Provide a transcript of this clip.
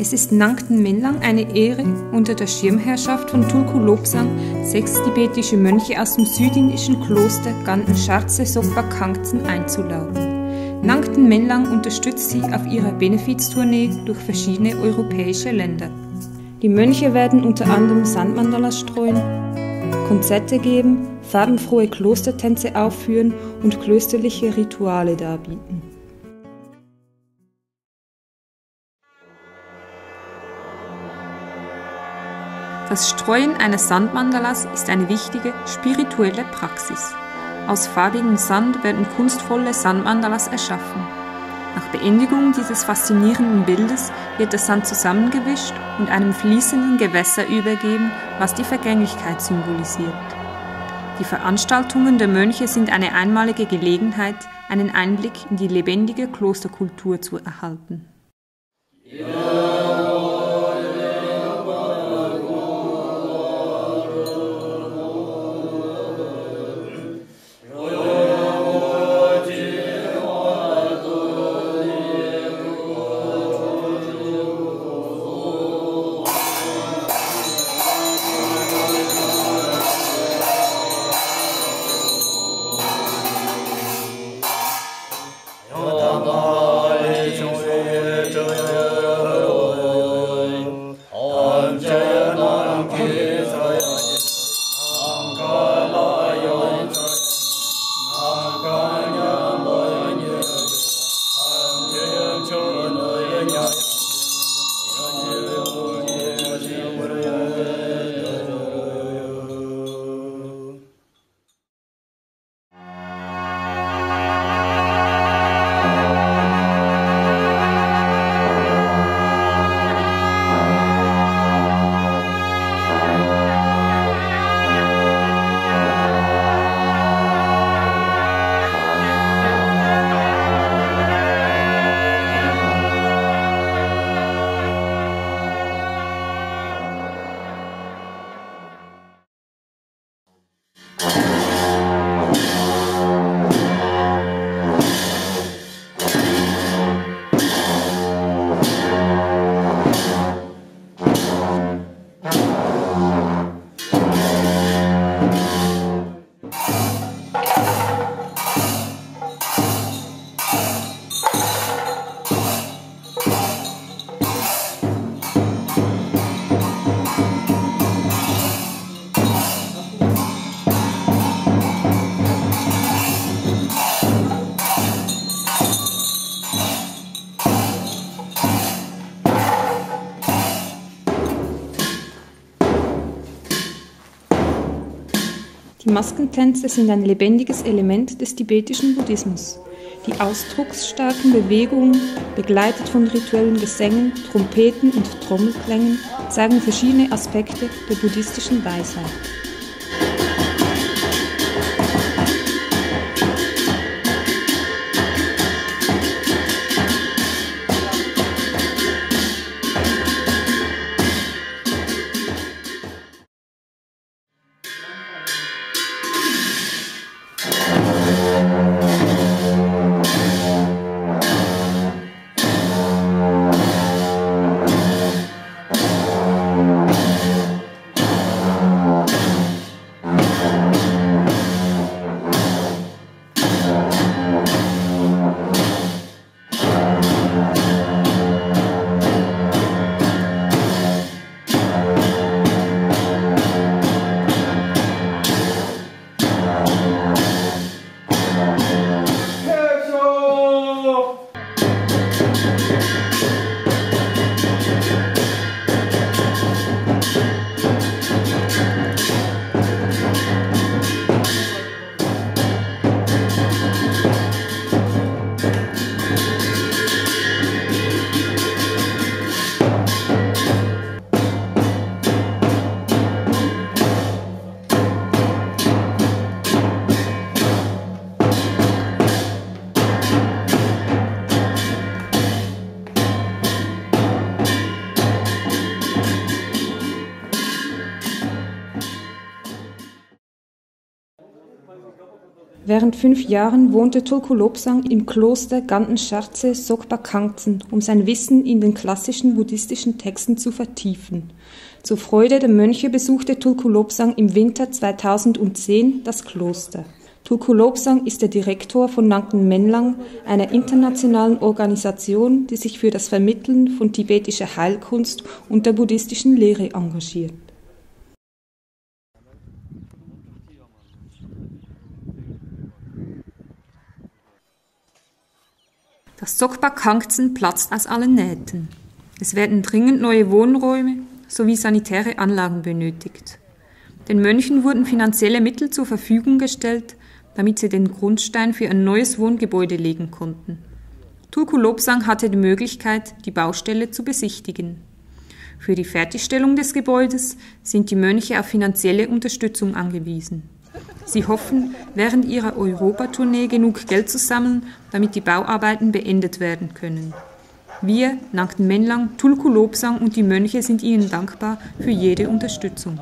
Es ist Nangten Menlang eine Ehre, unter der Schirmherrschaft von Tulku Lobsang sechs tibetische Mönche aus dem südindischen Kloster Ganten Scharze Sokpa Kangtsen einzuladen. Nangten Menlang unterstützt sie auf ihrer Benefiztournee durch verschiedene europäische Länder. Die Mönche werden unter anderem Sandmandalas streuen, Konzerte geben, farbenfrohe Klostertänze aufführen und klösterliche Rituale darbieten. Das Streuen eines Sandmandalas ist eine wichtige spirituelle Praxis. Aus farbigem Sand werden kunstvolle Sandmandalas erschaffen. Nach Beendigung dieses faszinierenden Bildes wird der Sand zusammengewischt und einem fließenden Gewässer übergeben, was die Vergänglichkeit symbolisiert. Die Veranstaltungen der Mönche sind eine einmalige Gelegenheit, einen Einblick in die lebendige Klosterkultur zu erhalten. Ja. 안녕하 세. Die Maskentänze sind ein lebendiges Element des tibetischen Buddhismus. Die ausdrucksstarken Bewegungen, begleitet von rituellen Gesängen, Trompeten und Trommelklängen, zeigen verschiedene Aspekte der buddhistischen Weisheit. Während fünf Jahren wohnte Tulku Lobsang im Kloster Ganten-Scherze Sokpa-Kangtsen, um sein Wissen in den klassischen buddhistischen Texten zu vertiefen. Zur Freude der Mönche besuchte Tulku Lobsang im Winter 2010 das Kloster. Tulku Lobsang ist der Direktor von Nangten Menlang, einer internationalen Organisation, die sich für das Vermitteln von tibetischer Heilkunst und der buddhistischen Lehre engagiert. Das Sokpa Kangtsen platzt aus allen Nähten. Es werden dringend neue Wohnräume sowie sanitäre Anlagen benötigt. Den Mönchen wurden finanzielle Mittel zur Verfügung gestellt, damit sie den Grundstein für ein neues Wohngebäude legen konnten. Tulku Lobsang hatte die Möglichkeit, die Baustelle zu besichtigen. Für die Fertigstellung des Gebäudes sind die Mönche auf finanzielle Unterstützung angewiesen. Sie hoffen, während ihrer Europatournee genug Geld zu sammeln, damit die Bauarbeiten beendet werden können. Wir, Nangten Menlang, Tulku Lobsang und die Mönche sind ihnen dankbar für jede Unterstützung.